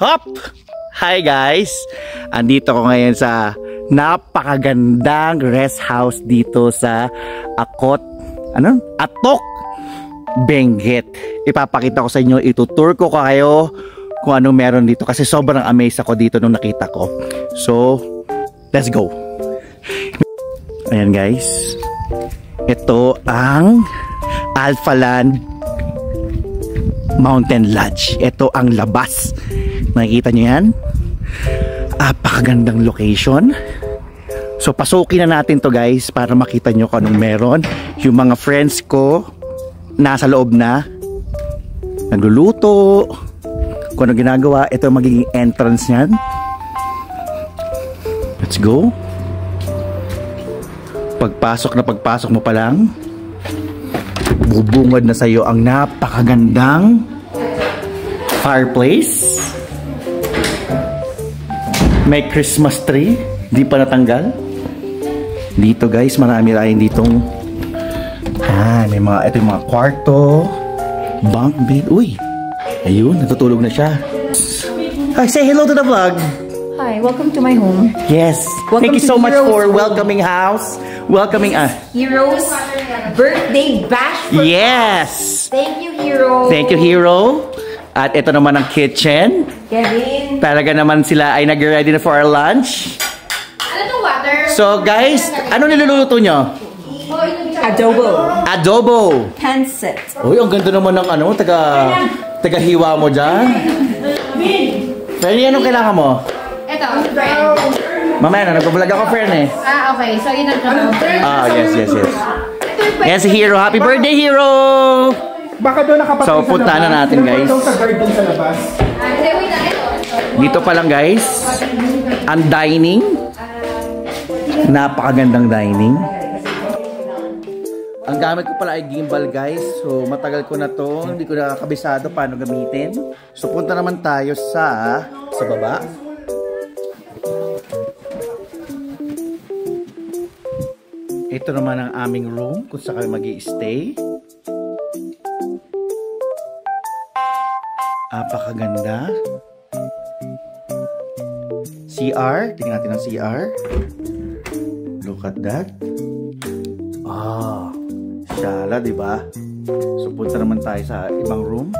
Hop! Hi guys! Andito ko ngayon sa napakagandang rest house dito sa Akot, ano? Atok, Benguet. Ipapakita ko sa inyo, itutour ko kayo kung anong meron dito kasi sobrang amazed ako dito nung nakita ko. So, let's go! Ayan guys. Ito ang Alpha Mountain Lodge. Ito ang labas. Nakikita nyo yan? Apakagandang location. So pasukin na natin to guys para makita nyo kung anong meron. Yung mga friends ko nasa loob na. Nagluluto. Kung anong ginagawa. Ito ang magiging entrance niyan. Let's go. Pagpasok na pagpasok mo pa lang, bubungad na sa iyo ang napakagandang fireplace. May Christmas tree, di pa natanggal. Dito guys, marami rin ditong ah, may mga ito yung mga kwarto, bunk bed. Uy. Ayun, natutulog na siya. Hi, say hello to the vlog. Hi, welcome to my home. Yes. Welcome Thank you so much Heroes for Home. welcoming house. Welcoming us. Heroes birthday bash. For Yes. Thank you, Hero. Thank you, Hero. At ito naman ang kitchen. Kevin. Talaga naman sila ay nag-ready na for our lunch. Ano to water? So guys, ano niluluto nyo? Adobo. Adobo. Pancit. Uy, ang ganda naman ng ano, taga, taga hiwa mo dyan. Fernie, anong kailangan mo? Ito, friend. Mamaya na, nagbablog ako, friend eh. Ah, okay. So, yun ang. Ah, yes, yes, yes. Yes, Hero. Happy birthday, Hero! Baka doon nakapatay So, sa punta na labas. natin, guys. Sa garden sa labas. Na. Dito pa lang guys, ang dining. Napakagandang dining. Ang gamit ko pala ay gimbal guys. So matagal ko na to, hindi ko na kabisado paano gamitin. So punta naman tayo sa sa baba. Ito naman ang aming room kung saan kami mag stay Apakaganda. CR. Tingnan natin ang CR. Look at that. Ah, shala, di ba? So, punta naman tayo sa ibang room.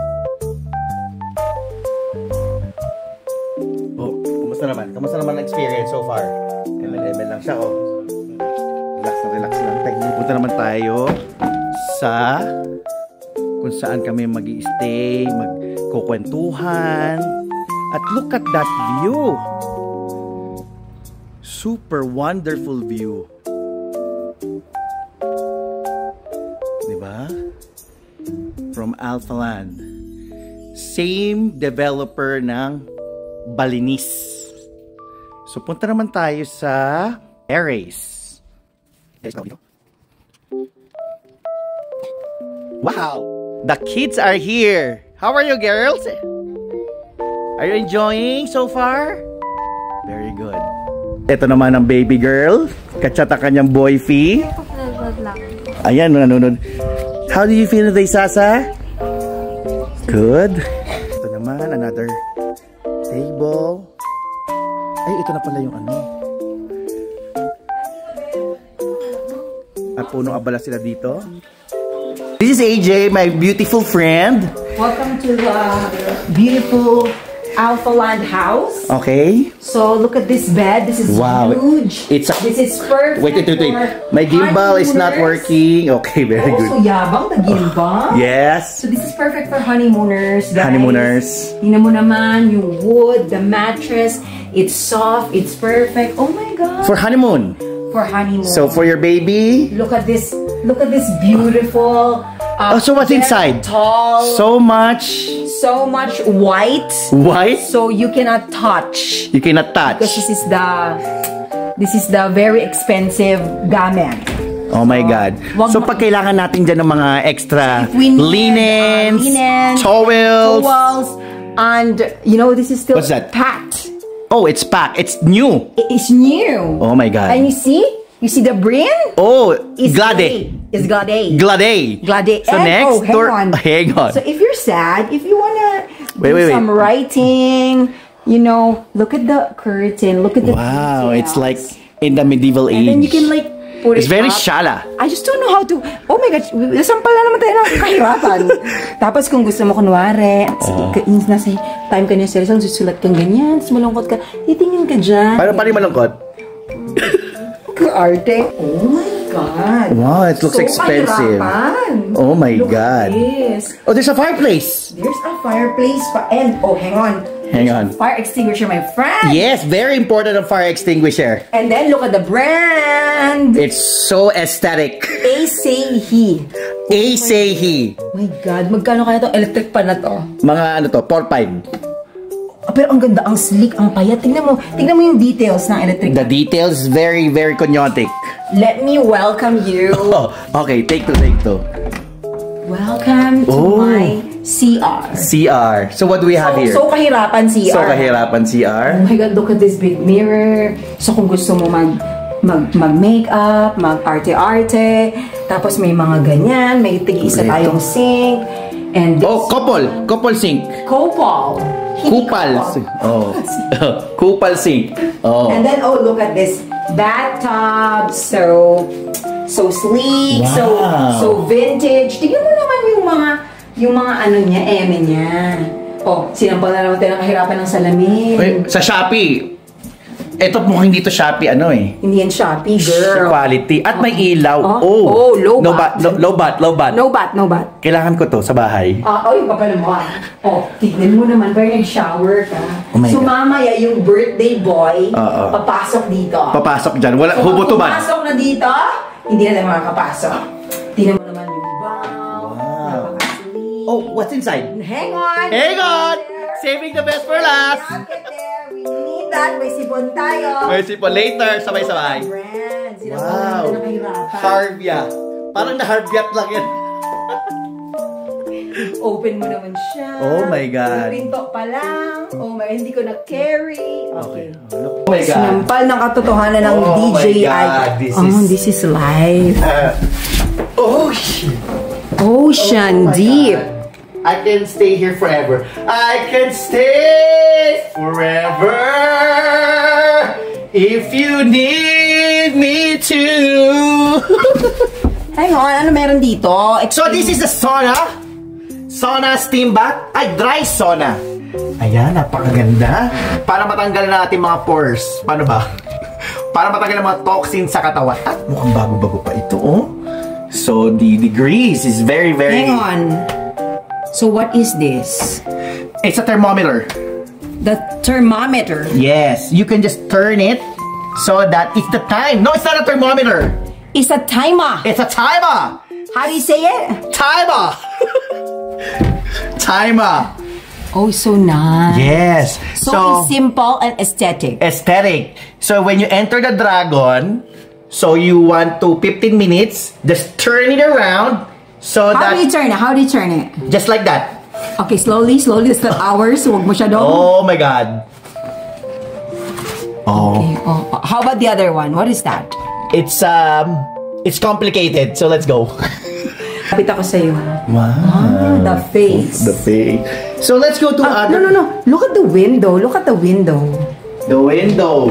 Oh, kumusta naman? Kumusta naman ang experience so far? ML-ML lang siya, oh. Relax na relax lang. Teka, punta naman tayo sa kung saan kami mag stay magkukwentuhan. At look at that view! Super wonderful view. Diba? From Alpha Land. Same developer ng Balinis. So punta naman tayo sa dito. Wow! The kids are here. How are you, girls? Are you enjoying so far? Very good. Ito naman ang baby girl. Kachat ang kanyang boy fee. Ayan, nanonood. How do you feel today, Sasa? Good. Ito naman, another table. Ay, ito na pala yung ano. At punong abala sila dito. This is AJ, my beautiful friend. Welcome to the beautiful Alpha Land house. Okay. So look at this bed. This is Wow. huge. It's a- this is perfect. Wait, wait, wait, wait. My gimbal is not working. Okay, very Oh, so good. yabang the oh, gimbal. Yes. So this is perfect for honeymooners. guys. Honeymooners. Tingnan mo naman yung wood, the mattress. It's soft. It's perfect. Oh my God. For honeymoon. For honeymoon. So for your baby, look at this. Look at this beautiful. Uh, Oh, so what's inside? Tall. so So, much much white. white So you cannot touch you cannot touch. because this is the this is the very expensive garment. Oh my God. Wag So pag kailangan natin dyan ng mga extra linens, uh, linens, towels. towels, and you know this is still What's that? packed. Oh, it's packed. It's new. It is new. Oh my God. And you see, you see the brim. Oh, It's glade. It's glade. Glade. Glade. So and, next oh, hang door- on. hang on. So if you're sad, if you wanna Wait, do wait, wait. some writing, You know, look at the curtain. Look at the Wow, it's details. like in the medieval age. And then you can like put It's it very up. shala. I just don't know how to, oh my God, nasampal na naman tayo ng kahirapan. Tapos kung gusto mo kunwari, uh, nasa time ka niya sa cellphone, susulat kang ganyan, tapos malungkot ka, titingin ka dyan. Paano pa rin malungkot? Arte. Oh my God. Wow, it looks So expensive. kahirapan. Oh my Look God. this. Oh, there's a fireplace. There's a fireplace pa. And, oh, hang on. Hang on. Fire extinguisher, my friend. Yes, very important on fire extinguisher. And then, look at the brand. It's so aesthetic. Asahi. Asahi. Oh my God, magkano kaya to? Electric pa na to. Mga ano to, 4-5. Ah, pero ang ganda, ang sleek, ang payat. Tingnan mo, tingnan mo yung details ng electric. The details, very, very conyotic. Let me welcome you. Oh, okay, take two, take two. Welcome to Oh. my CR. CR. So what do we have so, here? so kahirapan CR. So kahirapan CR. Oh my God, look at this big mirror. So kung gusto mo mag mag mag-makeup, mag-arte-arte, tapos may mga ganyan, may tig-isa tayong sink, and this Oh, couple. Couple sink. Kupal. couple. sink. Oh. Kupal sink. Oh. And then, oh, look at this bathtub. So, so sleek, so Wow. so vintage. Tingnan mo naman yung mga, yung mga ano niya, eme niya. Oh, sinampal na naman tayo ng kahirapan ng salamin. Wait, sa Shopee. Ito mukhang dito Shopee ano eh. Hindi yan Shopee, girl. Quality. At may ilaw. Oh. Oh. Oh, low no bat. No, low bat, low bat. No bat, no bat. Kailangan ko to sa bahay. Ah, oh, yung kapal mo. ah. Oh, tignan mo naman, parang nag-shower ka. Oh my so, God. yung birthday boy, Oo. papasok dito. Papasok dyan. Wala, So, man. pumasok na dito, hindi na tayo makakapasok. Tingnan mo naman yung bow. Wow. Oh, what's inside? Hang on! Hang on! Saving the best for last! We that. May sipon tayo. Mercy po later, sabay-sabay. Wow. kahirapan. Harbia. Parang na-harbiat lang yan. Open mo naman siya. Oh my God. Yung pinto pa lang. Oh my, hindi ko na-carry. Okay. Oh my God. Sinampal ng katotohanan ng Oh my DJI. God, this oh, is- this is live. Uh, oh, shit. Ocean Oh my deep. God. I can stay here forever. I can stay forever if you need me to. Hang on, ano meron dito? so this is the sauna. Sauna steam bath. Ay, dry sauna. Ayan, napakaganda. Para matanggal na natin mga pores. Paano ba? Para matanggal ang mga toxins sa katawan. At mukhang bago-bago pa ito, oh. So the degrees is very, very... Hang on. So what is this? It's a thermometer. The thermometer. Yes, you can just turn it so that it's the time. No, it's not a thermometer. It's a timer. It's a timer. How do you say it? Timer. timer. Oh, so nice. Yes. So, it's simple and aesthetic. aesthetic. So when you enter the dragon, so you want to 15 minutes, just turn it around so How that do you turn it? How do you turn it? just like that. Okay, slowly, slowly. That's the hours. Huwag mo siya daw. Oh my god. Oh, Okay, oh, oh. How about the other one? What is that? it's um it's complicated. So let's go. Kapit ako sa'yo. Wow. Ah, the face. The thing. So let's go to no, other no, no. Look at the window. Look at the window. the window.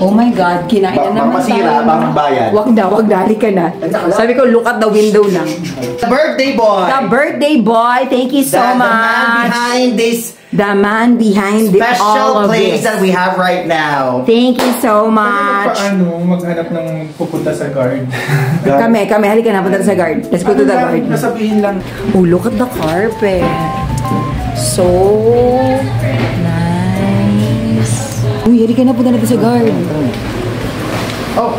Oh my God, kinain Ba- na naman baka masira, tayo. baka magbayad. Wag na, wag na. Halika na. Sabi ko, look at the window lang. The birthday boy. The birthday boy, thank you so The- the man much. behind this The man behind the, all special of place this. that we have right now. Thank you so much. Paano maghanap ng pupunta sa guard? Kami, kami, halika na, punta sa guard. Let's go to the guard. Nasabihin lang. Oh, look at the carpet. So Uy, halika na, punta natin sa guard. Oh,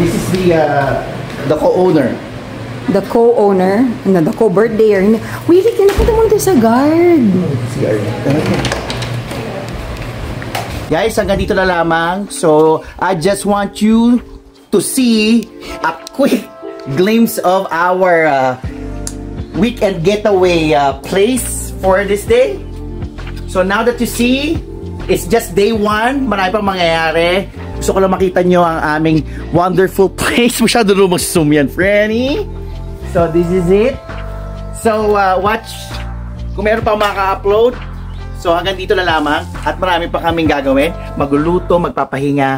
this is the uh, the co-owner. The co-owner, no, the co-birthdayer. Uy, halika na, punta muna sa guard. CR. Guys, hanggang dito na lamang. So, I just want you to see a quick glimpse of our uh, weekend getaway uh, place for this day. So, now that you see, it's just day one. Marami pang mangyayari. Gusto ko lang makita nyo ang aming wonderful place. Masyado na mag-zoom yan, Franny. So, this is it. So, uh, watch. Kung meron pang maka-upload, So hanggang dito na lamang at marami pa kaming gagawin. Magluluto, magpapahinga.